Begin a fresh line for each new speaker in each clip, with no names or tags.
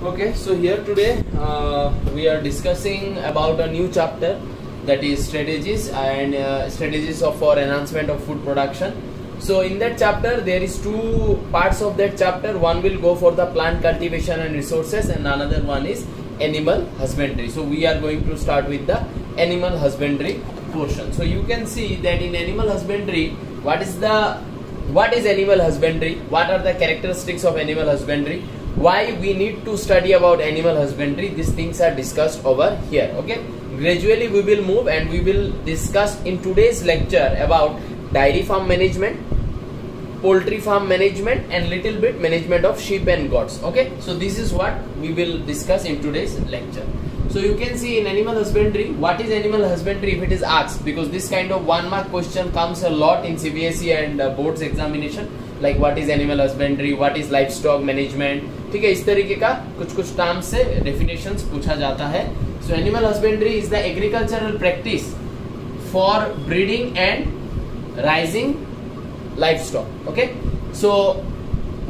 Okay, so here today uh, we are discussing about a new chapter that is strategies and uh, strategies of for enhancement of food production. So in that chapter there is two parts of that chapter. One will go for the plant cultivation and resources, and another one is animal husbandry. So we are going to start with the animal husbandry portion. So you can see that in animal husbandry, what is the what is animal husbandry? What are the characteristics of animal husbandry? Why we need to study about animal husbandry? These things are discussed over here okay? Gradually we will move and we will discuss in today's lecture about dairy farm management poultry farm management and little bit management of sheep and goats okay? So this is what we will discuss in today's lecture. So you can see in animal husbandry what is animal husbandry if it is asked? Because this kind of one mark question comes a lot in cbse and uh, boards examination like what is animal husbandry what is livestock management ठीक है, इस तरीके का कुछ कुछ terms से definition पूछा जाता है। So animal husbandry is the agricultural practice for breeding and raising life stock okay so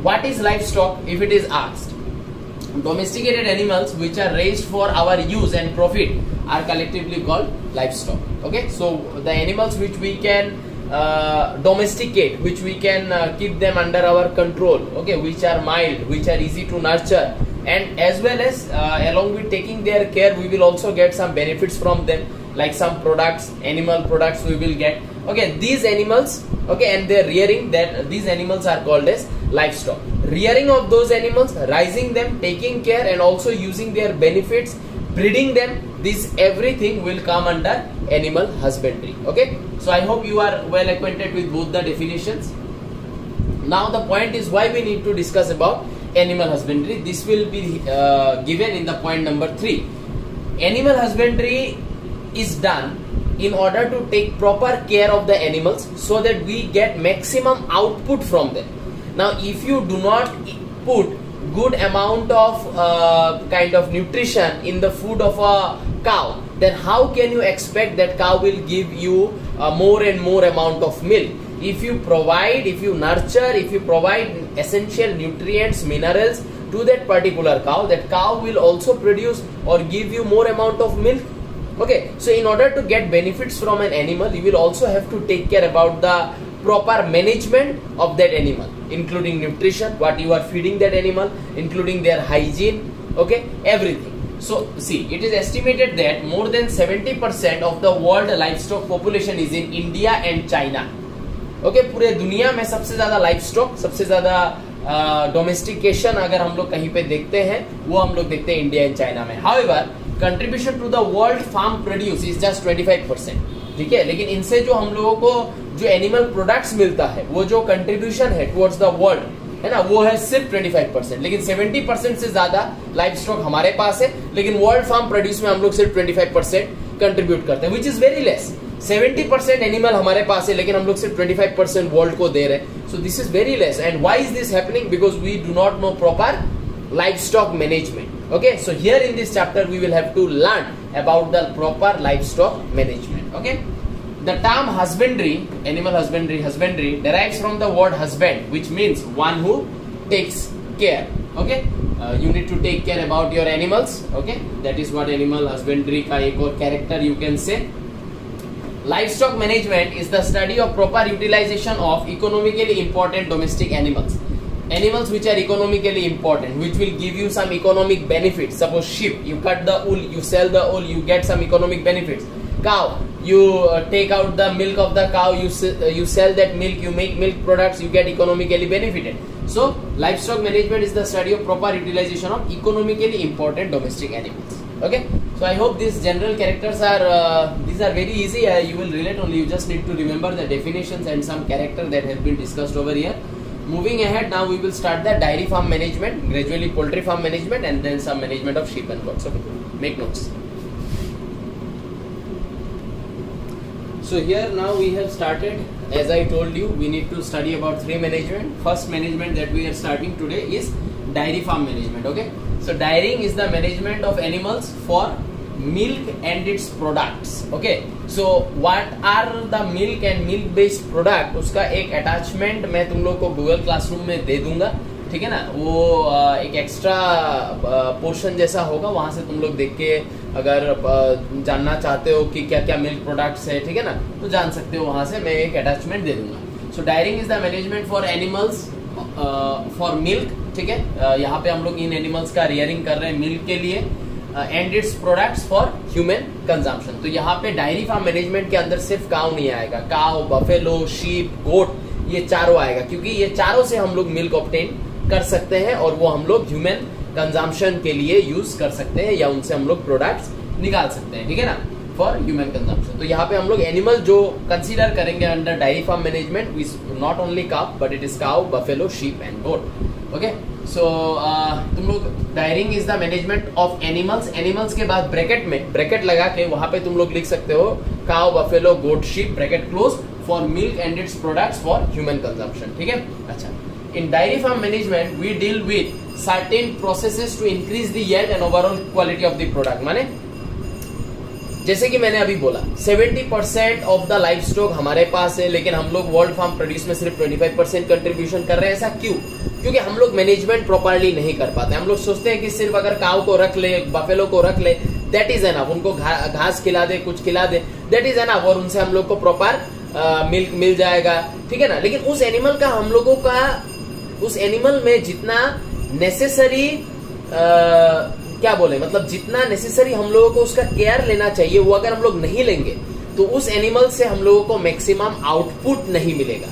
what is life stock if it is as domesticated animals which are raise for our use and profit are collectively called life stock okay so the animals which we can uh, domesticate which we can uh, keep them under our control okay which are mild which are easy to nurture. And as well as uh, along with taking their care we will also get some benefits from them like some products animal products we will get. Okay these animals okay and their rearing that these animals are called as livestock. Rearing of those animals raising them taking care and also using their benefits breeding them this everything will come under animal husbandry okay? So i hope you are well acquainted with both the definitions. Now the point is why we need to discuss about animal husbandry. This will be uh, given in the point number 3 animal husbandry is done in order to take proper care of the animals so that we get maximum output from them. Now if you do not put good amount of uh, kind of nutrition in the food of a cow then how can you expect that cow will give you uh, more and more amount of milk? If you provide if you nurture if you provide essential nutrients minerals to that particular cow that cow will also produce or give you more amount of milk. Okay so in order to get benefits from an animal you will also have to take care about the proper management of that animal including nutrition what you are feeding that animal including their hygiene okay everything so see it is estimated that more than 70% of the world livestock population is in india and china. Okay okay, पूरे दुनिया में सबसे ज़्यादा life stock सबसे ज़्यादा domestication अगर हम लोग कहीं पे देखते हैं वो हम लोग देखते हैं इंडिया एंड चाइना में। However contribution to the world farm produce is just 25 percent ठीक है? लेकिन इनसे जो हम लोगों को जो एनिमल प्रोडक्ट्स मिलता है वो जो कंट्रीब्यूशन है टुवर्ड्स द वर्ल्ड है ना, वो है सिर्फ़ 25 परसेंट लेकिन 70 परसेंट से ज़्यादा लाइफ स्टॉक हमारे पास है, लेकिन वर्ल्ड फार्म प्रोड्यूस में हम लोग सिर्फ़ 25 परसेंट कंट्रीब्यूट करते हैं which is very less 70 percent animal हमारे पास है, लेकिन हम लोग सिर्फ़ 25 परसेंट वर्ल्ड को दे रहे हैं. So this is very less and why is this happening because we do not know proper life stock management okay? So, here in this chapter, we will have to learn about the proper livestock management. Okay? The term husbandry animal husbandry husbandry derives from the word husband which means one who takes care okay? Uh, you need to take care about your animals okay? That is what animal husbandry ka ek or character you can say. Livestock management is the study of proper utilization of economically important domestic animals. Animals which are economically important which will give you some economic benefits. Suppose sheep you cut the wool you sell the wool you get some economic benefits. Cow you uh, take out the milk of the cow you uh, you sell that milk you make milk products you get economically benefited. So livestock management is the study of proper utilization of economically important domestic animals. Okay? So i hope these general characters are uh, these are very easy. Uh, you will relate only. You just need to remember the definitions and some character that have been discussed over here. Moving ahead now we will start the dairy farm management gradually poultry farm management and then some management of sheep and goats. Okay? Make notes so here now we have started as i told you we need to study about three management first management that we are starting today is dairy farm management okay so dairying is the management of animals for milk and its products okay so what are the milk and milk based product उसका एक attachment मैं तुम लोग को Google Classroom में दे दूँगा ठीक है ना वो एक एक्स्ट्रा पोर्शन जैसा होगा वहाँ से तुम लोग देख के अगर जानना चाहते हो कि क्या क्या मिल्क प्रोडक्ट्स है, ठीक है ना? तो जान सकते हो वहाँ से, मैं एक अटैचमेंट दे दूँगा। So dairying is the management for animals for milk ठीक है? यहाँ पे हम लोग इन एनिमल्स का रियरिंग कर रहे हैं मिल्क के लिए and its products for human consumption तो यहाँ पे डायरी फार्म मैनेजमेंट के अंदर सिर्फ़ काउ नहीं आएगा। काउ बफेलो शीप गोट ये चारों आएगा। क्योंकि ये चारों से हम लोग मिल्क ऑप्टेन कर सकते हैं और वो हम लोग ह्यूमन कंजम्पशन के लिए यूज़ कर सकते हैं या उनसे हम लोग प्रोडक्ट्स निकाल सकते हैं, ठीक है ना? फॉर ह्यूमन कंजम्पशन तो यहाँ पे हम लोग एनिमल जो कंसीडर करेंगे under dairy farm management is not only cow but it is cow buffalo sheep and goat okay so तुम लोग dairying is the management of animals animals के बाद ब्रैकेट में ब्रैकेट लगा के वहाँ पे तुम लोग लिख सकते हो cow buffalo goat sheep bracket close for milk and its products for human consumption ठीक है? अच्छा। In dairy farm management, we deal with certain processes to increase the yield and overall quality of the product. माने, जैसे कि मैंने अभी बोला 70 percent of the life stock हमारे पास है, लेकिन हम लोग वर्ल्ड फार्म प्रोड्यूस में सिर्फ़ 25 परसेंट कंट्रीब्यूशन कर रहे हैं, ऐसा क्यों? क्योंकि हम लोग मैनेजमेंट प्रॉपरली नहीं कर पाते। हम लोग सोचते हैं कि सिर्फ़ अगर काउ को रख ले बफेलो को रख ले दैट इज़ एनफ उनको घास खिला दे, कुछ खिला दे दैट इज़ एनफ और उनसे हम लोग को प्रॉपर मिल्क मिल जाएगा। ठीक है ना? लेकिन उस एनिमल का हम लोगों का उस एनिमल में जितना नेसेसरी क्या बोले मतलब जितना नेसेसरी हम लोगों को उसका केयर लेना चाहिए, वो अगर हम लोग नहीं लेंगे तो उस एनिमल से हम लोगों को मैक्सिमम आउटपुट नहीं मिलेगा।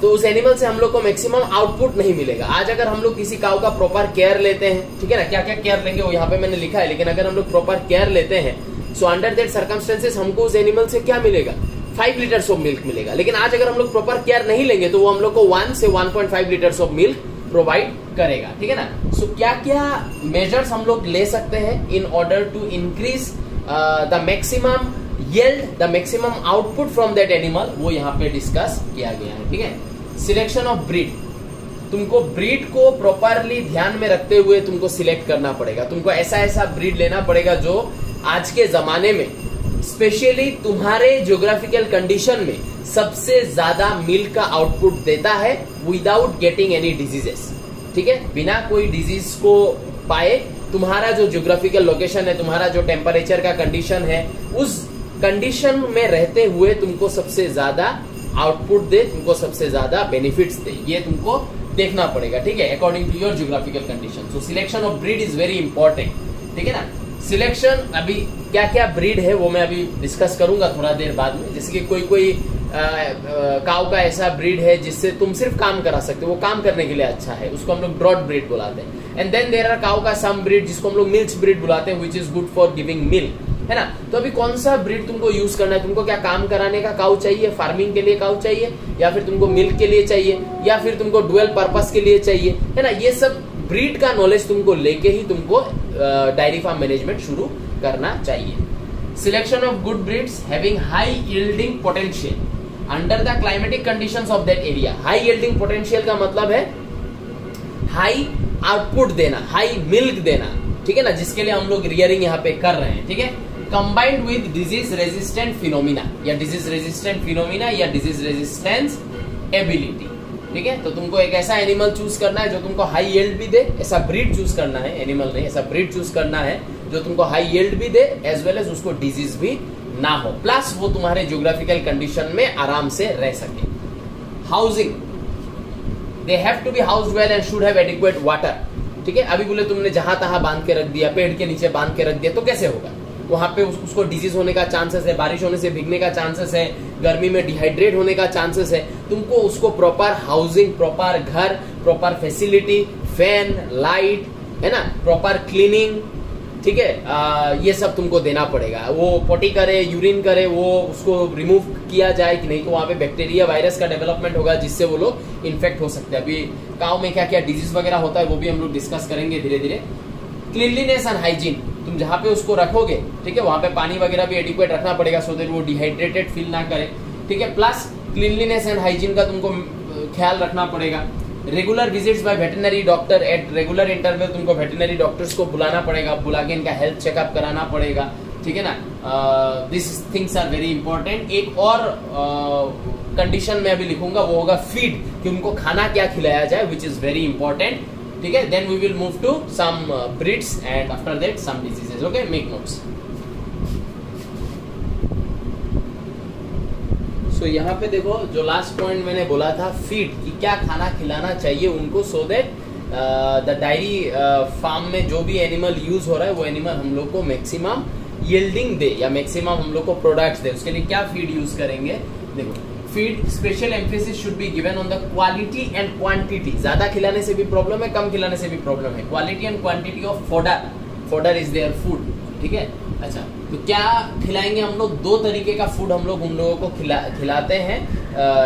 तो उस एनिमल से हम लोग को मैक्सिमम आउटपुट नहीं मिलेगा। आज अगर हम लोग किसी काउ का प्रॉपर केयर लेते हैं, ठीक है ना क्या क्या केयर लेंगे, वो यहाँ पे मैंने लिखा है, लेकिन अगर हम लोग प्रॉपर केयर लेते हैं सो अंडर दैट सर्कमस्टेंसेस हमको उस एनिमल से क्या मिलेगा? फाइव लीटर्स ऑफ़ मिल्क मिलेगा। लेकिन आज अगर हम लोग प्रॉपर केयर नहीं लेंगे तो वो हम लोग को वन से one point five litres of milk provide करेगा। ठीक है ना? सो so, क्या क्या मेजर्स हम लोग ले सकते हैं in order to increase the maximum yield the maximum output from that animal वो यहाँ पे डिस्कस किया गया है। ठीक है? सिलेक्शन ऑफ़ ब्रीड तुमको ब्रीड को प्रॉपरली ध्यान में रखते हुए तुमको सिलेक्ट करना पड़ेगा। तुमको ऐसा ऐसा ब्रीड लेना पड़ेगा जो आज के जमाने में स्पेशली तुम्हारे ज्योग्राफिकल कंडीशन में सबसे ज़्यादा मिल्क का आउटपुट देता है विदाउट गेटिंग एनी डिजीजेस ठीक है? बिना कोई डिज़ीज़ को पाए तुम्हारा जो ज्योग्राफिकल लोकेशन है, तुम्हारा जो टेम्परेचर का कंडीशन है, उस कंडीशन में रहते हुए तुमको सबसे ज़्यादा आउटपुट दे, तुमको सबसे ज़्यादा बेनिफिट्स दे। ये तुमको देखना पड़ेगा। ठीक है? According to your geographical condition so selection of breed is very important ठीक है ना? सिलेक्शन, अभी क्या क्या ब्रीड है वो मैं अभी डिस्कस करूँगा थोड़ा देर बाद में। जैसे कि कोई कोई काउ का ऐसा ब्रीड है जिससे तुम सिर्फ़ काम करा सकते हो, वो काम करने के लिए अच्छा है, उसको हम लोग ब्रॉड ब्रीड बुलाते हैं। And then there are cow का सम ब्रीड जिसको हम लोग मिल्क ब्रीड बुलाते हैं which is good for giving milk है ना? तो अभी कौन सा ब्रीड तुमको यूज़ करना है? तुमको क्या काम कराने का काउ चाहिए? फ़ार्मिंग के लिए काउ चाहिए? या फिर तुमको मिल्क के लिए चाहिए? या फिर तुमको डुअल पर्पस के लिए चाहिए? है ना? ये सब ब्रीड का नॉलेज तुमको लेके ही तुमको डायरी फार्म मैनेजमेंट शुरू करना चाहिए। Selection of good breeds having high yielding potential under the climatic conditions of that area high yielding potential का मतलब है हाई आउटपुट देना हाई मिल्क देना। ठीक है ना? जिसके लिए हम लोग रियरिंग यहाँ पे कर रहे हैं। ठीक है? Combined with disease resistant phenomena या डिज़ीज़ रेजिस्टेंट फिनोमिना या डिज़ीज़ रेजिस्टेंस एबिलिटी ठीक है? तो तुमको एक ऐसा एनिमल चूज़ करना है जो तुमको हाई येल्ड भी दे ऐसा ब्रीड चूज़ करना है एनिमल नहीं ऐसा ब्रीड चूज़ करना है जो तुमको हाई येल्ड भी दे एज वेल एज उसको डिज़ीज़ भी ना हो। प्लस वो तुम्हारे ज्योग्राफिकल कंडीशन में आराम से रह सके। Housing they have to be house well and should have adequate water ठीक है? अभी बोले तुमने जहाँ तहां बाँध के रख दिया पेड़ के नीचे बाँध के रख दिया तो कैसे होगा? वहाँ पे उस, उसको डिज़ीज़ होने का चांसेस है बारिश होने से भीगने का चांसेस है गर्मी में डिहाइड्रेट होने का चांसेस है। तुमको उसको प्रॉपर हाउसिंग प्रॉपर घर प्रॉपर फैसिलिटी फ़ैन लाइट है ना? प्रॉपर क्लीनिंग ठीक है? ये सब तुमको देना पड़ेगा। वो पोटी करे यूरिन करे, वो उसको रिमूव किया जाए कि नहीं तो वहाँ पे बैक्टीरिया वायरस का डेवलपमेंट होगा, जिससे वो लोग इन्फेक्ट हो सकते हैं। अभी गाँव में क्या क्या डिज़ीज़ वगैरह होता है, वो भी हम लोग डिस्कस करेंगे धीरे धीरे क्लीनलीनेस एंड हाइजीन तुम जहाँ पे उसको रखोगे ठीक है वहाँ पे पानी वगैरह भी एडिक्वेट रखना पड़ेगा सो देट वो डिहाइड्रेटेड फील ना करे। ठीक है प्लस क्लीनलीनेस एंड हाइजीन का तुमको ख्याल रखना पड़ेगा। Regular visits by veterinary doctor at regular interval तुमको वेटनरी डॉक्टर्स को बुलाना पड़ेगा। बुला के इनका हेल्थ चेकअप कराना पड़ेगा। ठीक है ना? This things are very important एक और कंडीशन uh, में अभी लिखूँगा वो होगा फ़ीड कि उनको खाना क्या खिलाया जाए विच इज़ वेरी इंपॉर्टेंट ठीक है? Then we will move to some breeds and after that some diseases okay make notes so यहाँ पे देखो, जो लास्ट पॉइंट मैंने बोला था फ़ीड कि क्या खाना खिलाना चाहिए उनको so that the dairy farm में जो भी एनिमल यूज़ हो रहा है, वो एनिमल हम लोग को मैक्सिमम यील्डिंग दे या मैक्सिमम हम लोग को प्रोडक्ट्स दे। उसके लिए क्या फ़ीड यूज़ करेंगे? देखो। Feed special emphasis should be given on the quality and quantity ज़्यादा खिलाने से भी प्रॉब्लम है, कम खिलाने से भी प्रॉब्लम है. Quality and quantity of fodder fodder is there food ठीक है? अच्छा तो क्या खिलाएँगे हम लोग? दो तरीके का फ़ूड हम लोग उन लोगों को खिला, खिलाते हैं।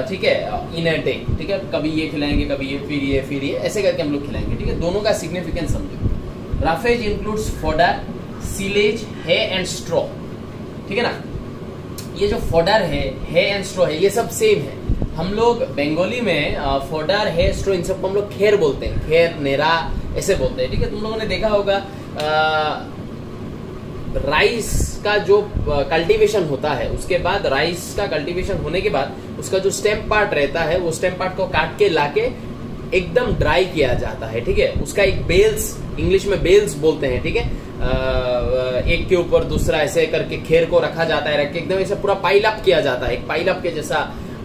ठीक है? इन अ डे ठीक है? कभी ये खिलाएँगे, कभी ये, फिर ये फिर ये। ऐसे करके हम लोग खिलाएँगे। ठीक है? दोनों का सिग्निफिकेंस समझो राफेज इंक्लूड्स फोडर सीलेज है एंड स्ट्रॉ ठीक है ना? ये जो फोडर है है एंड स्ट्रॉ है, ये सब सेम है। हम लोग बंगाली में फोडर, है स्ट्रो इन सबको हम लोग खेर बोलते हैं। खेर, नेरा, ऐसे बोलते हैं, ठीक है? तुम लोगों ने देखा होगा राइस का जो कल्टीवेशन होता है, उसके बाद राइस का कल्टीवेशन होने के बाद उसका जो स्टेम पार्ट रहता है, वो स्टेम पार्ट को काट के लाके एकदम ड्राई किया जाता है, ठीक है? उसका एक बेल्स इंग्लिश में बेल्स बोलते हैं, ठीक है? एक के ऊपर दूसरा ऐसे करके खेर को रखा जाता है, रख के एकदम ऐसे पूरा पाइल अप किया जाता है, एक पाइल अप के जैसा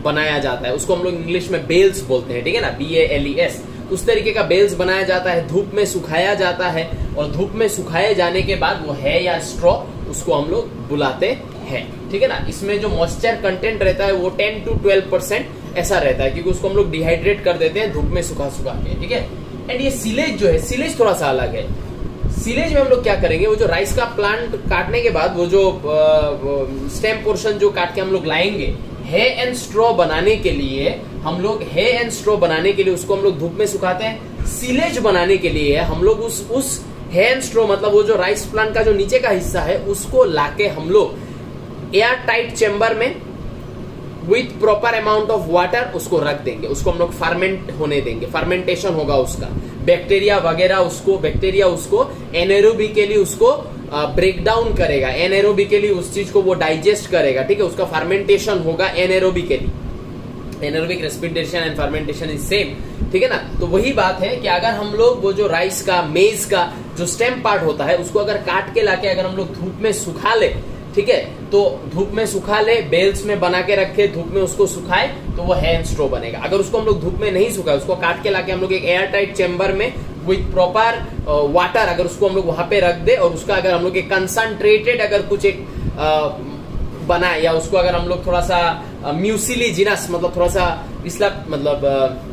बनाया जाता है। उसको हम लोग इंग्लिश में बेल्स बोलते हैं, ठीक है ना? B A L E S उस तरीके का बेल्स बनाया जाता है, धूप में सुखाया जाता है, और धूप में सुखाए जाने के बाद वो है या स्ट्रॉ उसको हम लोग बुलाते हैं, ठीक है ना? इसमें जो मॉइस्चर कंटेंट रहता है, वो टेन टू 12 परसेंट ऐसा रहता है क्योंकि उसको हम लोग डिहाइड्रेट कर देते हैं, धूप में सुखा सुखा के ठीक है? एंड ये सिलेज जो है सिलेज थोड़ा सा अलग है। सिलेज में हम लोग क्या करेंगे, वो जो राइस का प्लांट काटने के बाद, वो जो स्टेम पोर्शन जो काट के हम लोग लाएँगे है एंड स्ट्रॉ बनाने के लिए, हम लोग है एंड स्ट्रॉ बनाने के लिए उसको हम लोग धूप में सुखाते हैं। सिलेज बनाने के लिए हम लोग उस उस है एंड स्ट्रॉ मतलब वो जो राइस प्लांट का जो नीचे का हिस्सा है, उसको लाके हम लोग एयर टाइट चेम्बर में with proper amount of water उसको रख देंगे। उसको हम लोग फर्मेंट होने देंगे। फर्मेंटेशन होगा उसका। बैक्टीरिया वगैरह उसको बैक्टीरिया उसको एनेरोबिकली उसको ब्रेक डाउन करेगा। एनएरोबिकली उस चीज़ को वो डाइजेस्ट करेगा। ठीक है? उसका फर्मेंटेशन होगा anaerobically anaerobic respiration and fermentation is same ठीक है ना? तो वही बात है कि अगर हम लोग वो जो राइस का मेज का जो स्टेम पार्ट होता है, उसको अगर काट के लाके अगर हम लोग धूप में सुखा ले ठीक है? तो धूप में सुखा ले बेल्स में बना के रखे, धूप में उसको सुखाए तो वो हैंड स्ट्रो बनेगा। अगर उसको हम लोग धूप में नहीं सुखाए, उसको काट के लाके हम लोग एक एयर टाइट चेम्बर में विथ प्रॉपर वाटर अगर उसको हम लोग वहाँ पे रख दे और उसका अगर हम लोग एक कंसंट्रेटेड अगर कुछ एक बनाए या उसको अगर हम लोग थोड़ा सा म्यूसिली जिनस मतलब थोड़ा सा इसला मतलब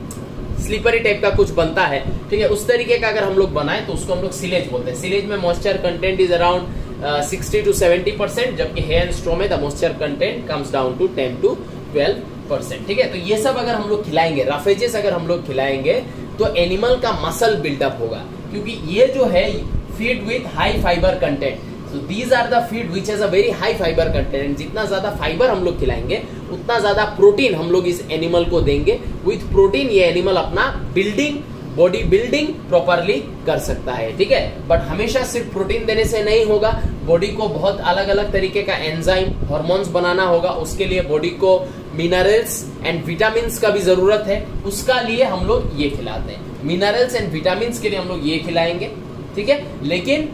स्लीपरी टाइप का कुछ बनता है, ठीक है? उस तरीके का अगर हम लोग बनाए तो उसको हम लोग सिलेज बोलते हैं। सिलेज में moisture content is around sixty to seventy percent, जबकि हेयर स्ट्रो में the moisture content comes down to ten to twelve percent, ठीक है? तो ये सब अगर हम लोग खिलाएँगे रफेजेस अगर हम लोग खिलाएँगे तो एनिमल का मसल बिल्डअप होगा। क्योंकि ये जो है feed with high fibre content so these are the feed which has a very high fibre content जितना ज़्यादा फाइबर हम लोग खिलाएँगे, उतना ज़्यादा प्रोटीन हम लोग इस एनिमल को देंगे। विथ प्रोटीन ये एनिमल अपना बिल्डिंग बॉडी बिल्डिंग प्रॉपरली कर सकता है, ठीक है? बट हमेशा सिर्फ़ प्रोटीन देने से नहीं होगा। बॉडी को बहुत अलग अलग तरीके का एंजाइम हॉर्मोन्स बनाना होगा। उसके लिए बॉडी को मिनरल्स एंड विटामिन का भी ज़रूरत है। उसका लिए हम लोग ये खिलाते हैं। मिनरल्स एंड विटामिन के लिए हम लोग ये खिलाएँगे, ठीक है? लेकिन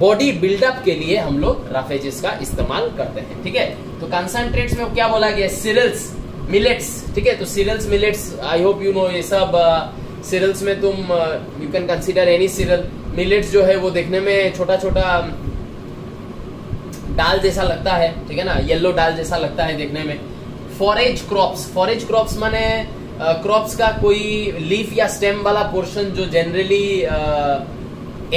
बॉडी बिल्डअप के लिए हम लोग राफेजेस का इस्तेमाल करते हैं, ठीक है? तो कंसंट्रेट्स में क्या बोला गया? सिरल्स मिलेट्स ठीक है? तो cereals millets I hope you know ये सब सीरियल्स uh, में तुम you can consider any cereal millets जो है वो देखने में छोटा छोटा डाल जैसा लगता है ठीक है ना? येलो डाल जैसा लगता है देखने में। फॉरेज क्रॉप्स फॉरेज क्रॉप्स माने क्रॉप्स uh, का कोई लीफ या स्टेम वाला पोर्शन जो जनरली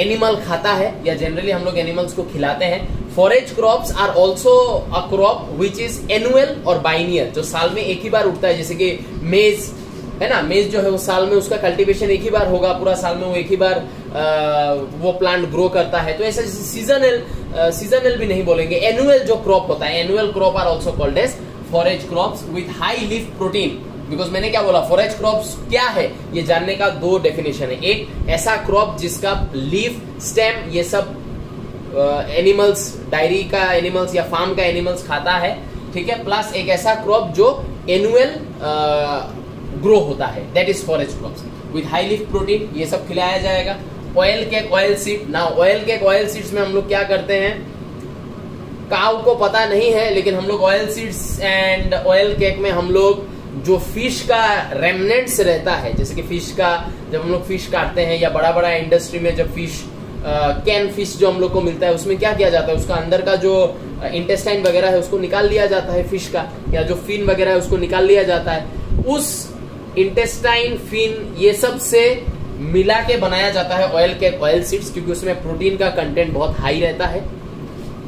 एनिमल uh, खाता है या जनरली हम लोग एनिमल्स को खिलाते हैं forage crops are also a crop which is annual और बाइनियल जो साल में एक ही बार उठता है जैसे कि मेज है ना? मेज जो है वो साल में उसका कल्टीवेशन एक ही बार होगा पूरा साल में वो एक ही बार आ, वो प्लांट ग्रो करता है। तो ऐसा सीजनल सीजनल भी नहीं बोलेंगे। एनुअल जो क्रॉप होता है annual crop are also called as forage crops with high leaf protein because मैंने क्या बोला फॉरेज क्रॉप्स क्या है? ये जानने का दो डेफिनेशन है। एक ऐसा क्रॉप जिसका लीफ स्टेम ये सब एनिमल्स डायरी का एनिमल्स या फार्म का एनिमल्स खाता है, ठीक है? प्लस एक ऐसा क्रॉप जो एनुअल ग्रो होता है that is forest crops with high leaf protein ये सब खिलाया जाएगा। ऑयल केक ऑयल सीड ना ऑयल केक ऑयल सीड्स में हम लोग क्या करते हैं? काव को पता नहीं है, लेकिन हम लोग oil seeds and oil cake में हम लोग जो फ़िश का रेमनेंट्स रहता है, जैसे कि फ़िश का, जब हम लोग फ़िश काटते हैं या बड़ा बड़ा इंडस्ट्री में जब फ़िश कैन फ़िश जो हम लोग को मिलता है, उसमें क्या किया जाता है? उसका अंदर का जो इंटेस्टाइन वगैरह है, उसको निकाल लिया जाता है फ़िश का, या जो फिन वगैरह है, उसको निकाल लिया जाता है। उस इंटेस्टाइन फिन ये सबसे मिला के बनाया जाता है ऑयल के ऑयल सीड्स क्योंकि उसमें प्रोटीन का कंटेंट बहुत हाई रहता है।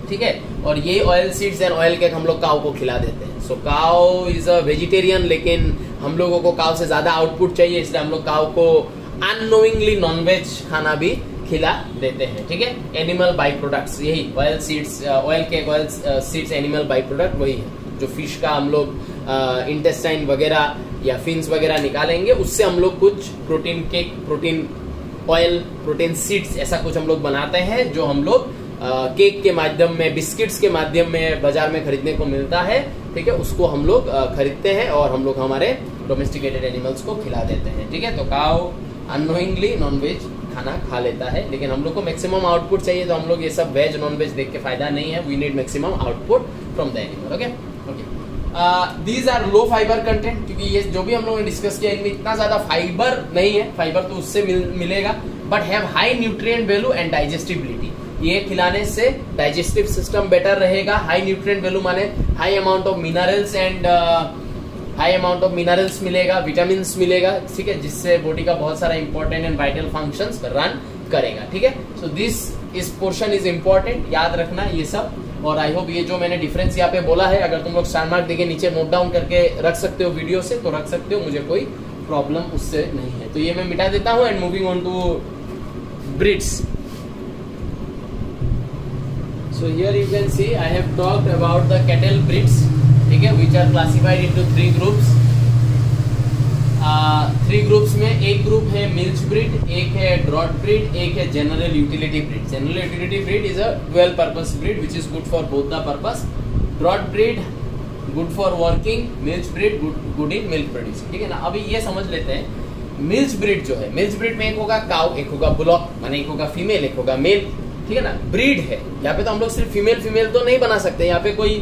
ठीक है? और ये oil seeds and oil cake हम लोग काव को खिला देते हैं। सो काव इज़ अ वेजिटेरियन लेकिन हम लोगों को काव से ज़्यादा आउटपुट चाहिए, इसलिए हम लोग काव को अनोइंगली नॉनवेज खाना भी खिला देते हैं, ठीक है? एनिमल बाई प्रोडक्ट्स यही oil seeds oil cake oil seeds animal by product वही है। जो फ़िश का हम लोग इंटेस्टाइन वगैरह या फिन्स वगैरह निकालेंगे, उससे हम लोग कुछ protein cake protein oil protein seeds ऐसा कुछ हम लोग बनाते हैं, जो हम लोग केक के माध्यम में बिस्किट्स के माध्यम में, बाज़ार में खरीदने को मिलता है, ठीक है? उसको हम लोग खरीदते हैं और हम लोग हमारे डोमेस्टिकेटेड एनिमल्स को खिला देते हैं, ठीक है? तो काउ अनोइंगली नॉनवेज खाना खा लेता है लेकिन हम लोग को मैक्सिमम आउटपुट चाहिए तो हम लोग ये सब वेज नॉन वेज देख के फ़ायदा नहीं है। We need maximum output from the animal okay okay these are low fibre content क्योंकि ये जो भी हम लोगों ने डिस्कस किया इनमें इतना ज़्यादा फाइबर नहीं है। फाइबर तो उससे मिल, मिलेगा but have high nutrient value and digestibility ये खिलाने से डाइजेस्टिव सिस्टम बेटर रहेगा। हाई न्यूट्रिएंट वैल्यू माने high amount of minerals and high amount of minerals मिलेगा विटामिन मिलेगा, ठीक है, जिससे बॉडी का बहुत सारा important and vital function run करेगा, ठीक है? सो दिस इस पोर्शन इज़ इंपॉर्टेंट याद रखना ये सब। और आई होप ये जो मैंने डिफरेंस यहाँ पे बोला है, अगर तुम लोग स्टार मार्क देखे नीचे नोट डाउन करके रख सकते हो वीडियो से तो रख सकते हो, मुझे कोई प्रॉब्लम उससे नहीं है। तो ये मैं मिटा देता हूँ and moving on to breeds so here you can see, I have talked about the cattle breeds. ठीक है, which are classified into three groups. Three groups में एक ग्रुप है मिल्च ब्रीड एक है ड्रॉट ब्रीड एक है general utility breed general utility breed is a dual purpose breed which is good for both the purpose draught breed good for working milch breed good in milk producing ठीक है ना? अभी ये समझ लेते हैं। मिल्च ब्रीड जो है मिल्च ब्रीड में एक होगा काउ एक होगा बुलॉक माने एक होगा फीमेल एक होगा मेल ठीक है ना? ब्रीड है। यहाँ पे तो हम लोग सिर्फ़ फीमेल फीमेल तो नहीं बना सकते। यहाँ पे कोई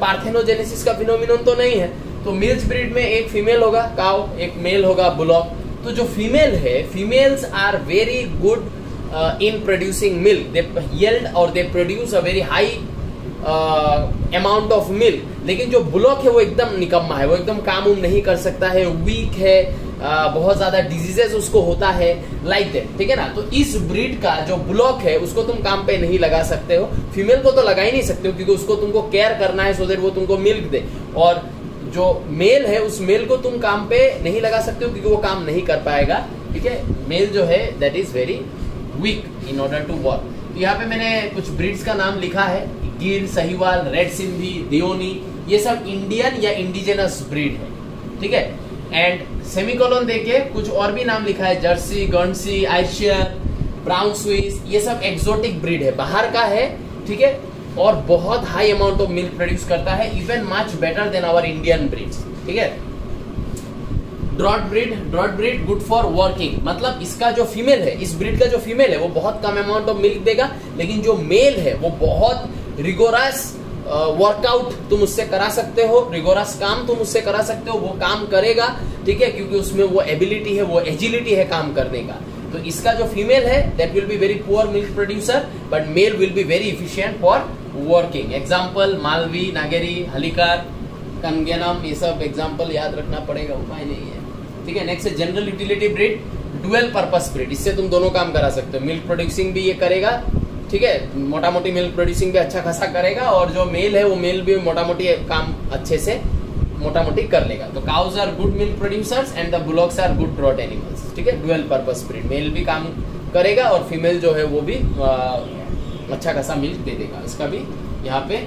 पार्थेनोजेनेसिस का फिनोमिनोन तो नहीं है। तो मिल्च ब्रीड में एक फीमेल होगा काउ एक मेल होगा बुलॉक तो जो फीमेल है females are very good in producing milk they yield और they produce a very high amount of milk लेकिन जो बुलॉक है, वो एकदम निकम्मा है। वो एकदम काम उम नहीं कर सकता है। वीक है। बहुत ज़्यादा डिजीजेस उसको होता है लाइक दैट ठीक है ना? तो इस ब्रीड का जो ब्लॉक है, उसको तुम काम पे नहीं लगा सकते हो। फीमेल को तो लगा ही नहीं सकते हो, क्योंकि उसको तुमको केयर करना है सो देट वो तुमको मिल्क दे। और जो मेल है, उस मेल को तुम काम पे नहीं लगा सकते हो, क्योंकि वो काम नहीं कर पाएगा, ठीक है? मेल जो है that is very weak in order to work तो यहाँ पे मैंने कुछ ब्रीड्स का नाम लिखा है। गिर, सहीवाल, रेड सिंधी दियोनी ये सब इंडियन या इंडिजिनस ब्रीड है, ठीक है? एंड सेमिकोलन देखे कुछ और भी नाम लिखा है, Jersey Guernsey Ayrshire Brown Swiss, ये सब एक्सोटिक ब्रीड है। बाहर का है, ठीक है, और बहुत high amount of milk produce करता है even much better than our Indian breed ठीक है? Draught breed draught breed good for working मतलब इसका जो फीमेल है, इस ब्रीड का जो फीमेल है, वो बहुत कम अमाउंट ऑफ़ मिल्क देगा, लेकिन जो मेल है, वो बहुत रिगोरस वर्कआउट तुम उससे करा सकते हो रिगोरस काम तुम उससे करा सकते हो, वो काम करेगा, ठीक है? क्योंकि उसमें वो एबिलिटी है, वो एजिलिटी है काम करने का। तो इसका जो फीमेल है that will be very poor milk producer but male will be very efficient for working example Malvi Nagori Hallikar Kangayam ये सब एग्ज़ाम्पल याद रखना पड़ेगा, उपाय नहीं है। ठीक है? Next general utility breed dual purpose breed इससे तुम दोनों काम करा सकते हो। मिल्क प्रोड्यूसिंग भी ये करेगा ठीक है मोटा मोटी मिल्क प्रोड्यूसिंग भी अच्छा खासा करेगा और जो मेल है वो मेल भी मोटा मोटी काम अच्छे से मोटा मोटी कर लेगा। तो cows are good milk producers and the bullocks are good draught animals ठीक है? डुअल पर्पस ब्रीड मेल भी काम करेगा और फीमेल जो है वो भी आ, अच्छा खासा मिल्क दे देगा। इसका भी यहाँ पे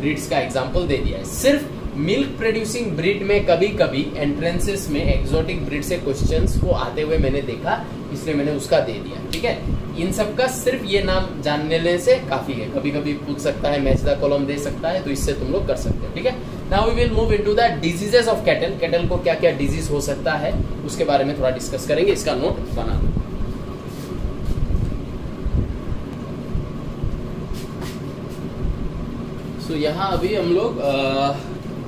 ब्रीड्स का एग्ज़ाम्पल दे दिया है। सिर्फ़ मिल्क प्रोड्यूसिंग ब्रीड में कभी कभी एंट्रेंसेस में एक्सोटिक ब्रीड से क्वेश्चंस को आते हुए मैंने देखा इसलिए मैंने उसका दे दिया ठीक है? इन सब का सिर्फ़ ये नाम जानने से काफ़ी है। कभी कभी पूछ सकता है मैच द कॉलम दे सकता है तो इससे तुम लोग कर सकते हो ठीक है? Now we will move into the diseases of cattle cattle को क्या क्या डिज़ीज़ हो सकता है उसके बारे में थोड़ा डिस्कस करेंगे। इसका नोट बना so, यहाँ अभी हम लोग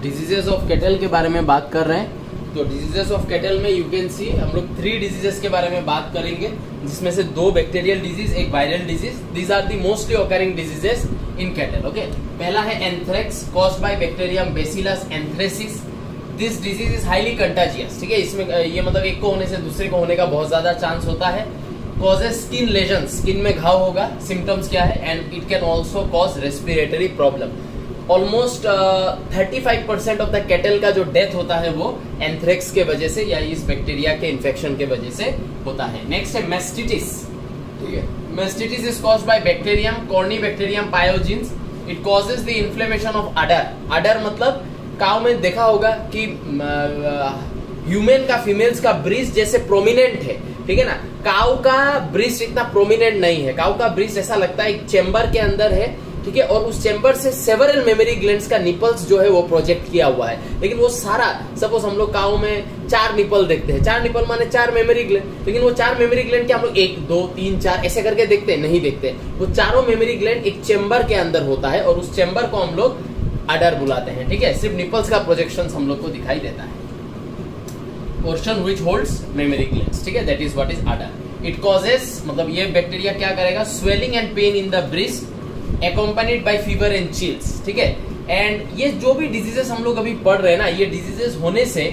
डिजीजेस ऑफ़ कैटल के बारे में बात कर रहे हैं। तो डिजीजेस ऑफ़ कैटल में यू कैन सी हम लोग थ्री डिजीजेस के बारे में बात करेंगे, जिसमें से दो बैक्टीरियल डिज़ीज़ एक viral disease these are the mostly occurring diseases in cattle okay पहला है anthrax caused by bacterium Bacillus anthracis this disease is highly contagious ठीक है? इसमें ये मतलब एक को होने से दूसरे को होने का बहुत ज़्यादा चांस होता है। कॉजेज स्किन लेजन स्किन में घाव होगा सिम्टम्स क्या है? And it can also cause respiratory problem almost thirty five percent of the cattle का जो डेथ होता है वो एंथ्रेक्स के वजह से या इस बैक्टीरिया के इन्फेक्शन के वजह से होता है। नेक्स्ट है मेस्टिटिस ठीक है? Mastitis is caused by bacterium Corynebacterium pyogenes it causes the inflammation of udder udder मतलब काव में देखा होगा कि ह्यूमन का फीमेल्स का ब्रिज जैसे प्रोमिनेंट है। ठीक है ना? काउ का ब्रिज इतना प्रोमिनेंट नहीं है। काउ का ब्रिज ऐसा लगता है एक चेम्बर के अंदर है ठीक है? और उस चैम्बर से सेवरल मेमोरी ग्लैंड्स का निपल्स जो है वो प्रोजेक्ट किया हुआ है। लेकिन वो सारा सपोज़ हम लोग काउ में चार निपल देखते हैं। चार निपल माने चार मेमोरी ग्लैंड लेकिन वो चार मेमोरी ग्लैंड क्या हम लोग एक, दो, तीन, चार, ऐसे करके देखते हैं? नहीं देखते। वो चारों मेमोरी ग्लैंड एक चेम्बर के अंदर होता है और उस चैम्बर को हम लोग अडर बुलाते हैं। ठीक है? सिर्फ़ निपल्स का प्रोजेक्शन हम लोग को दिखाई देता है। Portion which holds mammary glands ठीक है? That is what is udder it causes मतलब ये बैक्टीरिया क्या करेगा? Swelling and pain in the bridge accompanied by fever and chills ठीक है? एंड ये जो भी डिजीजेस हम लोग अभी पढ़ रहे हैं ना ये डिजीजेस होने से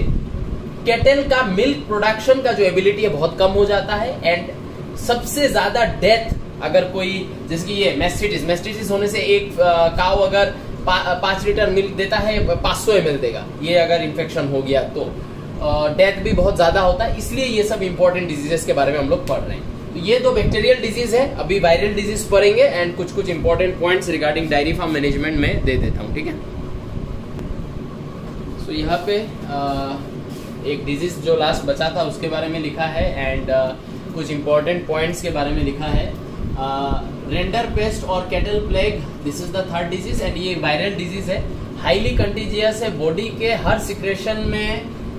कैटल का मिल्क प्रोडक्शन का जो एबिलिटी है बहुत कम हो जाता है एंड सबसे ज़्यादा डेथ अगर कोई जिसकी ये मेस्टिटिस मेस्टिटिस होने से एक काव अगर पा, पाँच लीटर मिल्क देता है पाँच सौ एम देगा। ये अगर इन्फेक्शन हो गया तो डेथ भी बहुत ज़्यादा होता है इसलिए ये सब इंपॉर्टेंट डिजीजेस के बारे में हम लोग पढ़ रहे हैं। ये तो बैक्टीरियल डिज़ीज़ है, अभी वायरल डिज़ीज़ पढ़ेंगे एंड कुछ कुछ important points regarding dairy farm management में दे देता हूँ, ठीक है? सो यहाँ पे एक डिज़ीज़ जो लास्ट बचा था, उसके बारे में लिखा है एंड कुछ इंपॉर्टेंट पॉइंट्स के बारे में लिखा है। रेंडर पेस्ट और cattle plague this is the third disease and ये वायरल डिज़ीज़ है। हाईली कंटीजियस है बॉडी के हर सिक्रेशन में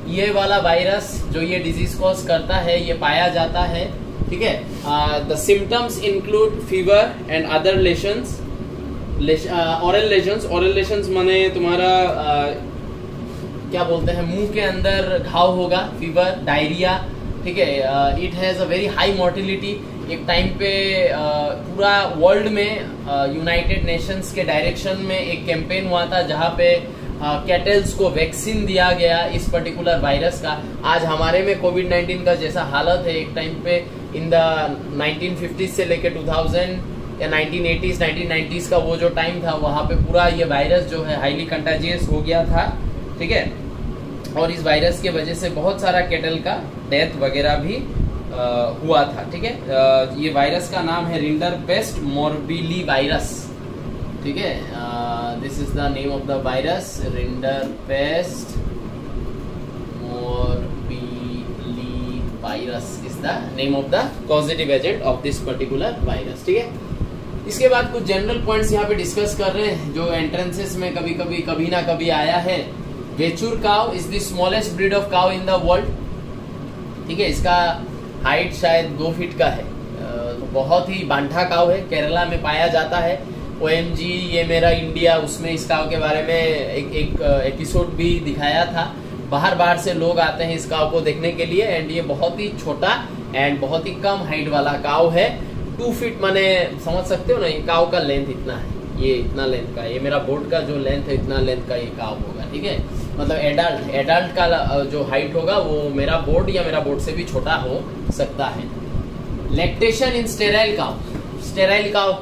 ये वाला वायरस जो ये डिज़ीज़ कॉज करता है, ये पाया जाता है। ठीक है? The symptoms include fever and other lesions oral lesions oral lesions माने तुम्हारा uh, क्या बोलते हैं? मुँह के अंदर घाव होगा फीवर डायरिया ठीक है? It has a very high mortality एक टाइम पे uh, पूरा वर्ल्ड में यूनाइटेड uh, नेशंस के डायरेक्शन में एक कैंपेन हुआ था जहाँ पे कैटल्स को वैक्सीन दिया गया इस पर्टिकुलर वायरस का। आज हमारे में कोविड 19 का जैसा हालत है एक टाइम पे इन द 1950 से लेके 2000 या 1980s 1990s का वो जो टाइम था वहाँ पे पूरा ये वायरस जो है हाईली कंटाजियस हो गया था ठीक है? और इस वायरस के वजह से बहुत सारा केटल का डेथ वगैरह भी आ, हुआ था ठीक है? ये वायरस का नाम है रिंडर पेस्ट मोरबिली वायरस ठीक है? This is the name of the virus rinderpest virus is the name of the positive agent of this particular virus ठीक है? इसके बाद कुछ जनरल पॉइंट्स यहाँ पे डिस्कस कर रहे हैं, जो एंट्रेंसेस में कभी कभी कभी ना कभी आया है। Vechur cow is the smallest breed of cow in the world ठीक है? इसका हाइट शायद दो फीट का है। तो बहुत ही बांठा काव है, केरला में पाया जाता है। ओएमजी ये मेरा इंडिया उसमें इस काव के बारे में एक एक एपिसोड भी दिखाया था। बाहर बाहर से लोग आते हैं इस काव को देखने के लिए एंड ये बहुत ही छोटा एंड बहुत ही कम हाइट वाला काव है। टू फीट माने, समझ सकते हो ना, ये काव का लेंथ इतना है। ये इतना लेंथ का ये मेरा बोर्ड का जो लेंथ है, इतना लेंथ का ये काव होगा, ठीक है? मतलब एडल्ट एडल्ट का जो हाइट होगा, वो मेरा बोर्ड या मेरा बोर्ड से भी छोटा हो सकता है। Lactation in sterile cow sterile cow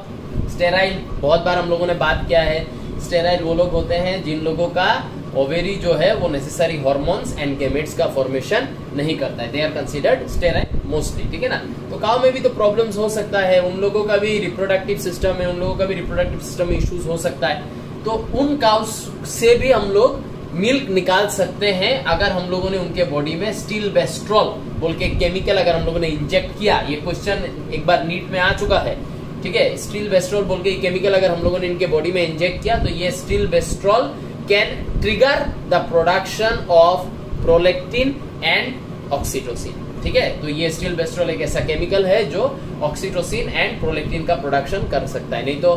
sterile बहुत बार हम लोगों ने बात किया है। स्टेराइल वो लोग होते हैं जिन लोगों का ओवेरी जो है वो नेसेसरी हॉर्मोन्स एंड गेमेट्स का फॉर्मेशन नहीं करता है. They are considered sterile mostly ठीक है ना? तो काव में भी तो प्रॉब्लम्स हो सकता है, उन लोगों का भी रिप्रोडक्टिव सिस्टम है, उन लोगों का भी रिप्रोडक्टिव सिस्टम में इश्यूज़ हो सकता है. तो उन काउ से भी हम लोग मिल्क निकाल सकते हैं अगर हम लोगों ने उनके बॉडी में स्टील बेस्ट्रॉल बोल के केमिकल अगर हम लोगों ने इंजेक्ट किया. ये क्वेश्चन एक बार नीट में आ चुका है, ठीक है? स्टील बेस्ट्रॉल बोल के केमिकल अगर हम लोगों ने इनके बॉडी में इंजेक्ट किया तो ये stilboestrol can trigger the production of prolactin and oxytocin ठीक है? तो ये स्टील बेस्ट्रॉल एक ऐसा केमिकल है जो ऑक्सीटोसिन एंड प्रोलेक्टिन का प्रोडक्शन कर सकता है। नहीं तो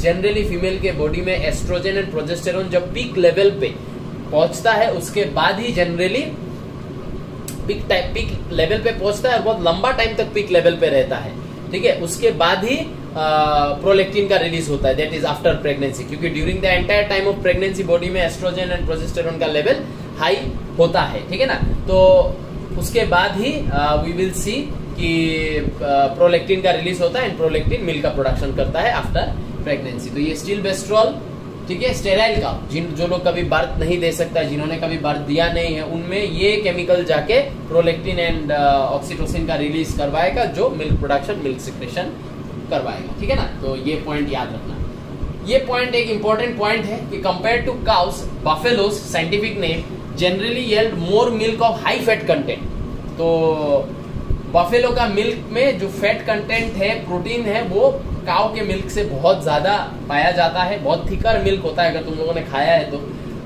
जनरली फीमेल के बॉडी में एस्ट्रोजन एंड प्रोजेस्टेरोन जब पीक लेवल पे पहुँचता है, उसके बाद ही generally peak type peak level पे पहुँचता है और बहुत लंबा टाइम तक पीक लेवल पे रहता है। ठीक है? उसके बाद ही प्रोलेक्टिन का रिलीज़ होता है दैट इज़ आफ्टर प्रेगनेंसी क्योंकि during the entire time of pregnancy body में एस्ट्रोजन एंड प्रोजेस्टेरोन का लेवल हाई होता है, ठीक है ना? तो उसके बाद ही वी विल सी कि प्रोलेक्टिन का रिलीज़ होता है एंड प्रोलेक्टिन मिल्क का प्रोडक्शन करता है आफ्टर प्रेगनेंसी तो ये स्टील बेस्ट्रॉल ठीक है? स्टेराइल का, जिन, जो लोग कभी बर्थ नहीं दे सकता, जिन्होंने कभी बर्थ दिया नहीं है, उनमें ये केमिकल जाके प्रोलेक्टिन एंड ऑक्सीटोसिन का रिलीज़ करवाएगा, जो मिल्क प्रोडक्शन मिल्क सिक्रेशन करवाएगा ठीक है ना? तो ये पॉइंट याद रखना। ये पॉइंट एक इंपॉर्टेंट पॉइंट है कि compare to cows buffaloes scientific name generally yield more milk of high fat content तो बफेलो का मिल्क में जो फैट कंटेंट है प्रोटीन है वो काव के मिल्क से बहुत ज़्यादा पाया जाता है। बहुत थिकर मिल्क होता है अगर तुम लोगों ने खाया है तो।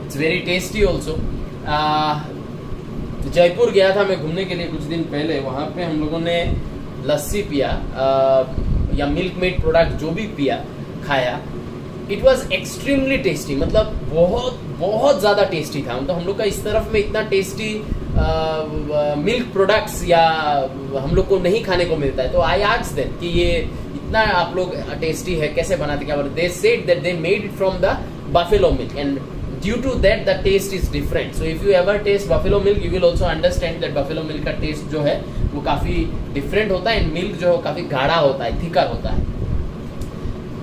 It's very tasty also Jaipur गया था मैं घूमने के लिए कुछ दिन पहले। वहाँ पे हम लोगों ने लस्सी पिया। आ, या मिल्क मेड प्रोडक्ट जो भी पिया, खाया इट वॉज़ एक्सट्रीमली टेस्टी मतलब बहुत बहुत ज़्यादा टेस्टी था। मतलब हम लोग का इस तरफ़ में इतना टेस्टी मिल्क प्रोडक्ट्स या हम लोग को नहीं खाने को मिलता है। तो आई आक्स देन कि ये इतना आप लोग टेस्टी है, कैसे बनाते क्या they said that they made it from the buffalo milk and due to that the taste is different so if you ever taste buffalo milk you will also understand that buffalo milk का taste जो है वो काफ़ी different होता है and milk जो है काफ़ी गाढ़ा होता है थिकर होता है.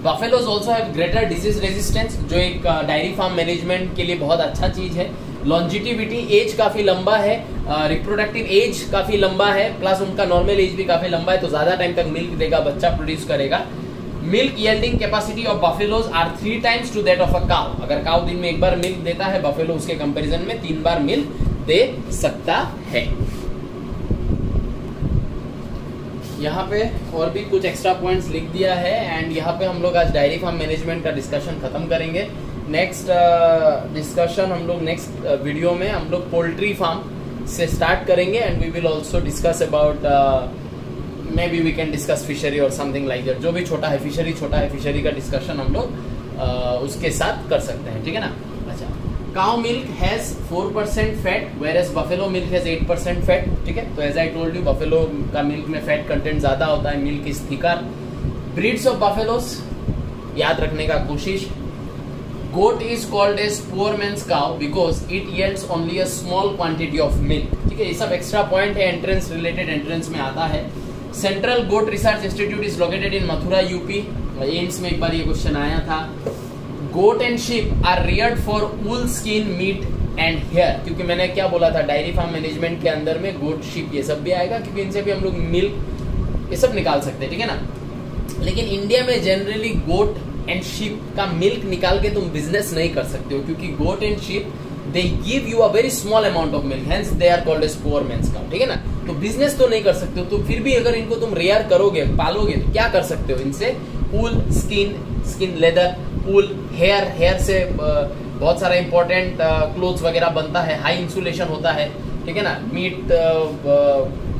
Buffaloes also have greater disease resistance जो एक डायरी फार्म मैनेजमेंट के लिए बहुत अच्छा चीज़ है. लॉन्जिटिविटी एज काफ़ी लंबा है रिप्रोडक्टिव uh, एज काफ़ी लंबा है प्लस उनका नॉर्मल एज भी काफ़ी लंबा है तो ज़्यादा टाइम तक मिल्क देगा बच्चा प्रोड्यूस करेगा. Milk yielding capacity of buffaloes are three times to that of a cow अगर काउ दिन में एक बार मिल्क देता है बफेलो उसके कंपैरिजन में तीन बार मिल्क दे सकता है। यहाँ पे और भी कुछ एक्स्ट्रा पॉइंट्स लिख दिया है एंड यहाँ पे हम लोग आज डायरी फार्म मैनेजमेंट का डिस्कशन खत्म करेंगे। नेक्स्ट डिस्कशन uh, हम लोग नेक्स्ट वीडियो uh, में हम लोग पोल्ट्री फार्म से स्टार्ट करेंगे and we will also discuss about maybe we can discuss fishery और समथिंग लाइक दैट जो भी छोटा है फिशरी छोटा है फिशरी का डिस्कशन हम लोग उसके साथ कर सकते हैं ठीक है ना? अच्छा। Cow milk has four percent fat where as buffalo milk has eight percent fat ठीक है? तो as I told you buffalo का मिल्क में फैट कंटेंट ज़्यादा होता है milk is thicker breeds of buffaloes याद रखने का कोशिश। Goat is called as poor man's cow because it yields only a small quantity of milk ठीक है? ये सब एक्स्ट्रा पॉइंट है एंट्रेंस रिलेटेड एंट्रेंस में आता है। Central goat research institute is located in Mathura UP AIIMS में एक बार ये क्वेश्चन आया था। Goat and sheep are reared for wool skin meat and hair क्योंकि मैंने क्या बोला था डायरी फार्म मैनेजमेंट के अंदर में गोट शिप ये सब भी आएगा, क्योंकि इनसे भी हम लोग मिल्क ये सब निकाल सकते हैं, ठीक है ना? लेकिन इंडिया में जनरली गोट एंड शिप का मिल्क निकाल के तुम बिज़नेस नहीं कर सकते हो, क्योंकि goat and sheep they give you a very small amount of milk hence they are called as poor man's cow ठीक है ना? तो बिज़नेस तो नहीं कर सकते हो तो फिर भी अगर इनको तुम रेयर करोगे, पालोगे तो क्या कर सकते हो इनसे? Wool skin skin leather wool hair hair से बहुत सारा इंपॉर्टेंट क्लोथ्स वगैरह बनता है हाई इंसुलेशन होता है, ठीक है ना? मीट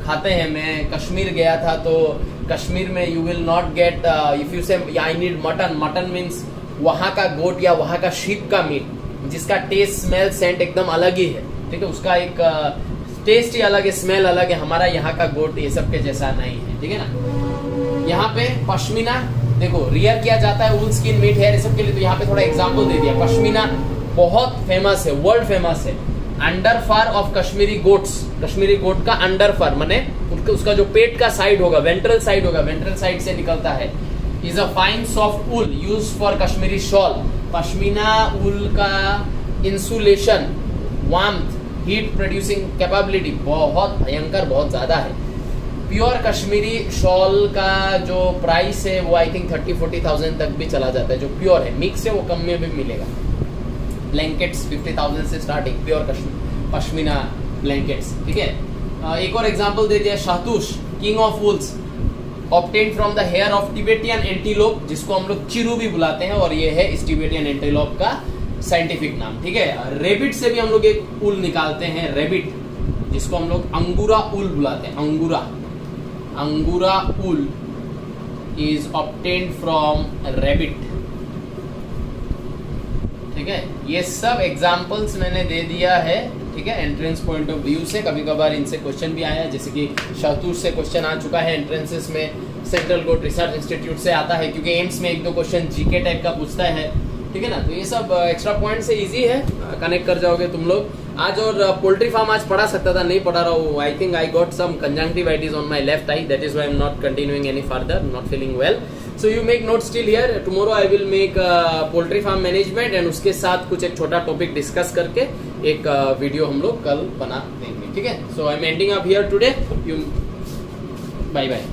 खाते हैं मैं, कश्मीर गया था तो कश्मीर में you will not get if you say I need mutton mutton means वहाँ का गोट या वहाँ का शीप का मीट जिसका टेस्ट स्मेल सेंट एकदम अलग ही है। ठीक है? उसका एक टेस्ट ही अलग है स्मेल अलग है। हमारा यहाँ का गोट ये सब के जैसा नहीं है। ठीक है ना? यहाँ पे पश्मीना, देखो रियर किया जाता है वुल स्किन मीट हेयर सब के लिए तो यहाँ पे थोड़ा एग्ज़ाम्पल दे दिया। पश्मीना बहुत फ़ेमस है वर्ल्ड फ़ेमस है। Under fur of Kashmiri goats Kashmiri goat का अंडर फार मैंने उसका जो पेट का साइड होगा वेंट्रल साइड होगा वेंट्रल साइड से निकलता है। Is a fine soft wool used for Kashmiri shawl pashmina wool का insulation warmth heat producing capability बहुत भयंकर, बहुत ज़्यादा है। प्योर कश्मीरी शॉल का जो प्राइस है, वो I think thirty forty thousand तक भी चला जाता है, जो प्योर है। मिक्स है, वो कम में भी मिलेगा। ब्लैंकेट्स फिफ्टी थाउज़ेंड से starting pure Kashmir pashmina blankets ठीक है? एक और एग्ज़ाम्पल दे दिया shahtoosh king of wools obtained from the hair of Tibetan antelope जिसको हम लोग चिरू भी बुलाते हैं, और ये है इस टिबेटियन एंटीलोप का साइंटिफिक नाम, ठीक है? रेबिट से भी हम लोग एक उल निकालते हैं रेबिट जिसको हम लोग अंगूरा उल बुलाते हैं, angora. Angora wool is obtained from rabbit ठीक है? ये सब एग्जाम्पल्स मैंने दे दिया है ठीक है एंट्रेंस पॉइंट ऑफ़ व्यू से कभी कभार इनसे क्वेश्चन भी आया जैसे कि शतुर से क्वेश्चन आ चुका है एंट्रेंसेस में सेंट्रल कोर्ट रिसर्च इंस्टीट्यूट से आता है, क्योंकि एम्स में एक दो क्वेश्चन जीके टाइप का पूछता है, ठीक है ना? तो ये सब एक्स्ट्रा पॉइंट से इजी है कनेक्ट कर जाओगे तुम लोग। आज और पोल्ट्री फार्म आज पढ़ा सकता था, नहीं पढ़ा रहा हूँ। I think I got some conjunctivitis on my left eye that is why am not continuing any further not feeling well so you make note still here tomorrow I will make poultry farm management and उसके साथ कुछ एक छोटा topic discuss करके एक video uh, हम लोग कल बना देंगे। ठीक है? So I am ending up here today you bye bye